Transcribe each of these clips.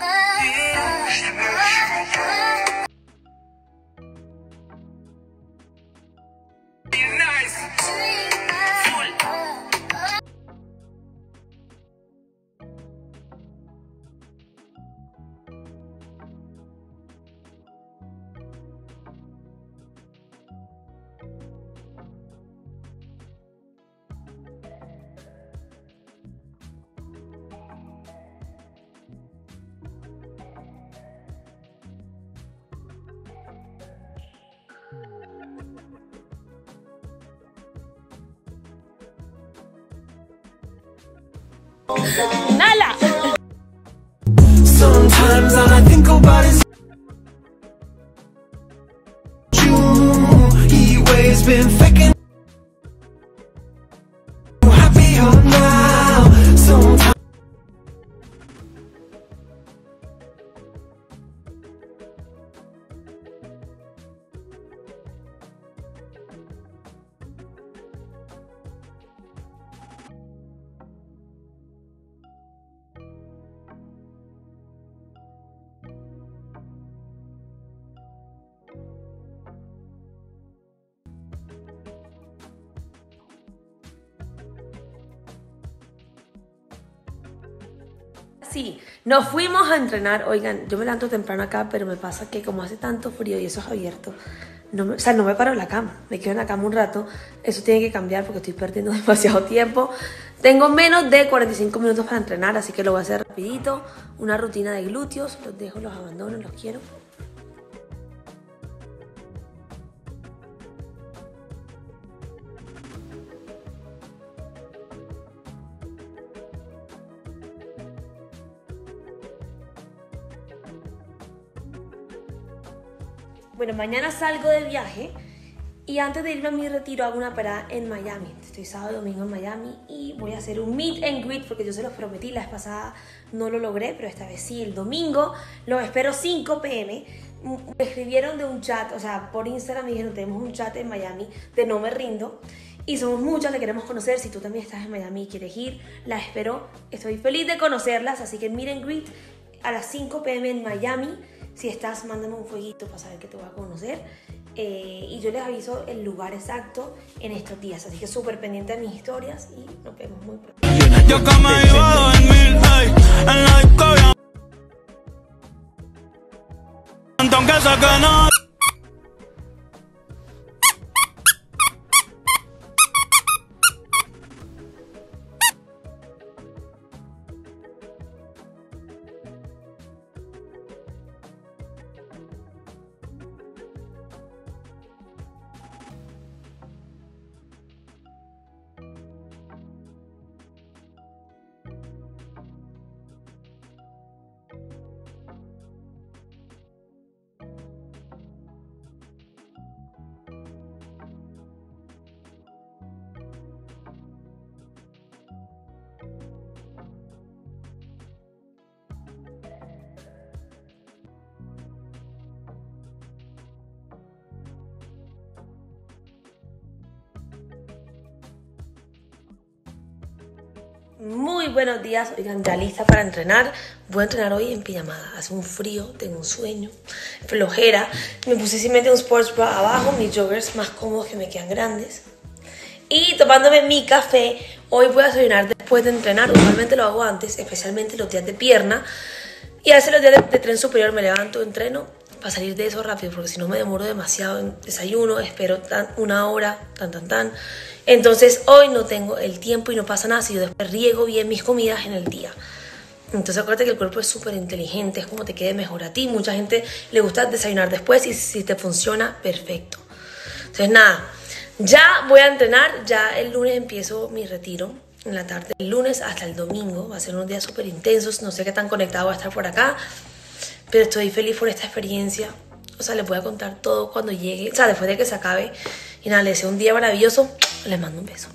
Be nice. Nala. Sometimes all I think about is you. He always been faking. Sí, nos fuimos a entrenar. Oigan, yo me levanto temprano acá, pero me pasa que como hace tanto frío y eso es abierto, no me- o sea, no me paro en la cama. Me quedo en la cama un rato. Eso tiene que cambiar porque estoy perdiendo demasiado tiempo. Tengo menos de 45 minutos para entrenar, así que lo voy a hacer rapidito. Una rutina de glúteos. Los dejo, los abandono, los quiero. Bueno, mañana salgo de viaje y antes de irme a mi retiro hago una parada en Miami. Estoy sábado y domingo en Miami y voy a hacer un meet and greet porque yo se los prometí. La vez pasada no lo logré, pero esta vez sí. El domingo los espero 5 pm. Me escribieron de un chat, o sea, por Instagram me dijeron, tenemos un chat en Miami de No Me Rindo. Y somos muchas, le queremos conocer. Si tú también estás en Miami y quieres ir, la espero. Estoy feliz de conocerlas, así que and greet a las 5 pm en Miami. Si estás, mándame un fueguito para saber que te voy a conocer. Eh, y yo les aviso el lugar exacto en estos días. Así que súper pendiente de mis historias y nos vemos muy pronto. Yo Muy buenos días, oigan, ya lista para entrenar. Voy a entrenar hoy en pijamada. Hace un frío, tengo un sueño, flojera. Me puse simplemente un sports bra abajo, mis joggers más cómodos que me quedan grandes. Y tomándome mi café, hoy voy a desayunar después de entrenar. Usualmente lo hago antes, especialmente los días de pierna. Y a veces los días de, de tren superior me levanto, entreno para salir de eso rápido, porque si no me demoro demasiado en desayuno, espero tan- una hora, tan, tan, tan. Entonces hoy no tengo el tiempo y no pasa nada si yo después riego bien mis comidas en el día. Entonces acuérdate que el cuerpo es súper inteligente, es como te quede mejor a ti. Mucha gente le gusta desayunar después y si te funciona, perfecto. Entonces nada, ya voy a entrenar, ya el lunes empiezo mi retiro en la tarde. El lunes hasta el domingo, va a ser unos días súper intensos, no sé qué tan conectado va a estar por acá, pero estoy feliz por esta experiencia. O sea, les voy a contar todo cuando llegue, o sea, después de que se acabe. Y nada, les deseo un día maravilloso, les mando un beso.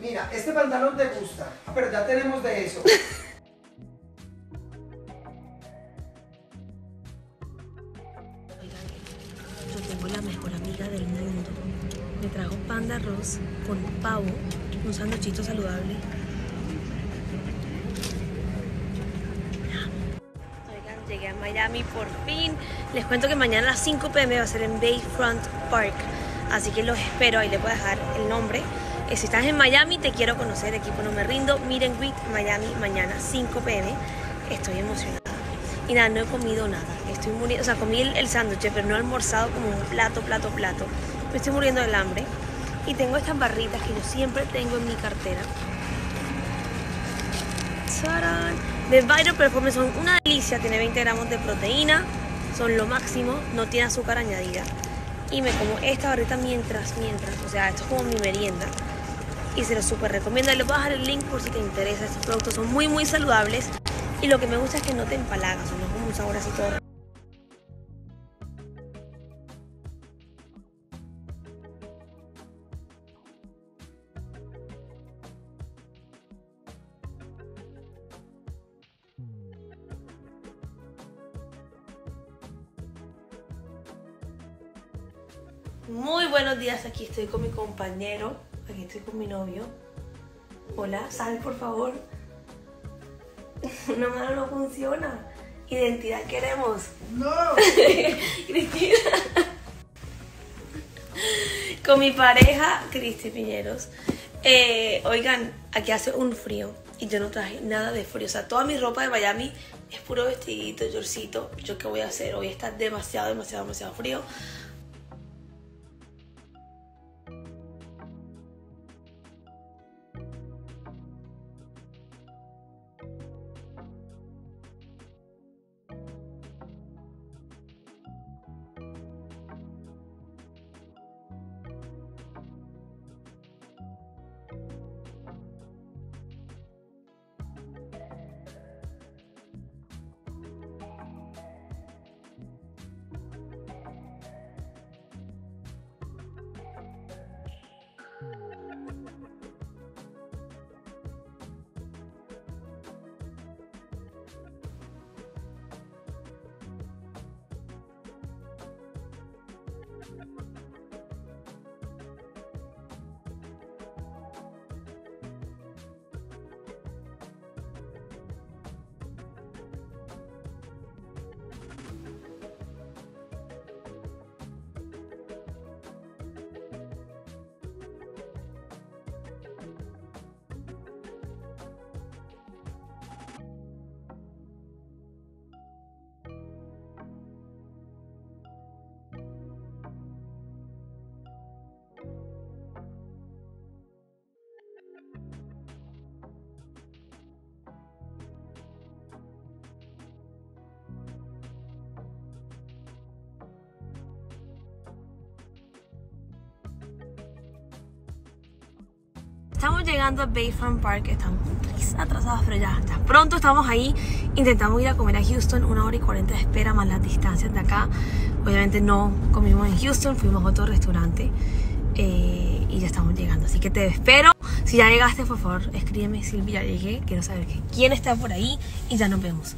Mira, este pantalón te gusta, pero ya tenemos de eso. Yo tengo la mejor amiga del mundo. Me trajo pan de arroz con pavo, un sanduchito saludable. Miami por fin. Les cuento que mañana a las 5 pm va a ser en Bayfront Park. Así que los espero, ahí les voy a dejar el nombre. Eh, si estás en Miami, te quiero conocer, equipo No Me Rindo, Meet Greet Miami mañana 5 pm. Estoy emocionada. Y nada, no he comido nada. Estoy muriendo, o sea, comí el, el sándwich, pero no he almorzado como un plato, plato, plato. Me estoy muriendo del hambre. Y tengo estas barritas que yo siempre tengo en mi cartera. De Vital Performance son una delicia, tiene 20 gramos de proteína, son lo máximo, no tiene azúcar añadida. Y me como esta barrita mientras, mientras, o sea, esto es como mi merienda. Y se lo súper recomiendo. Les voy a dejar el link por si te interesa. Estos productos son muy, muy saludables. Y lo que me gusta es que no te empalagas, es como un sabor así todo. Muy buenos días, aquí estoy con mi compañero, aquí estoy con mi novio. Hola, sal por favor. Una mano no funciona. Identidad queremos. No. Cristina. Con mi pareja, Cristi Piñeros. Eh, oigan, aquí hace un frío y yo no traje nada de frío. O sea, toda mi ropa de Miami es puro vestidito, yorcito. ¿Yo qué voy a hacer? Hoy está demasiado, demasiado, demasiado frío. Estamos llegando a Bayfront Park, estamos atrasados, pero ya está. Pronto estamos ahí. Intentamos ir a comer a Houston, una hora y 40 de espera, más las distancias de acá. Obviamente no comimos en Houston, fuimos a otro restaurante eh, y ya estamos llegando. Así que te espero. Si ya llegaste, por favor, escríbeme, Silvia, ya llegué. Quiero saber quién está por ahí y ya nos vemos.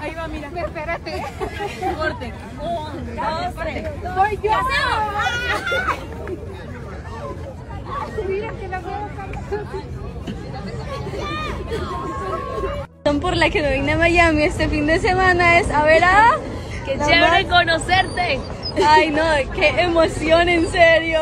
Ahí va, mira. Espérate. Corte. Un, dos, tres. ¡Soy yo! Mira que la por la que me vine a Miami este fin de semana es a ver a... ¡Qué La chévere más- conocerte! Ay, no, qué emoción, en serio.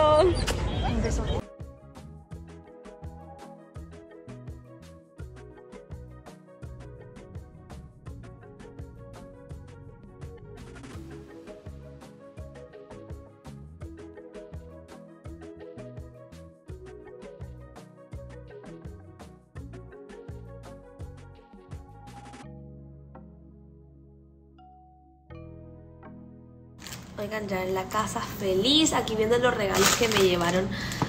Oigan, ya en la casa, feliz, aquí viendo los regalos que me llevaron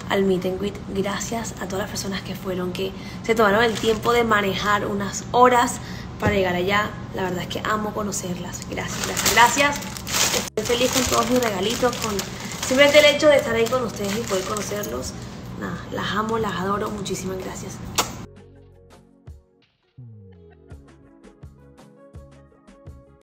al meet and greet. Gracias a todas las personas que fueron, que se tomaron el tiempo de manejar unas horas para llegar allá. La verdad es que amo conocerlas. Gracias, gracias, gracias. Estoy feliz con todos mis regalitos, con simplemente el hecho de estar ahí con ustedes y poder conocerlos. Nada, las amo, las adoro. Muchísimas gracias.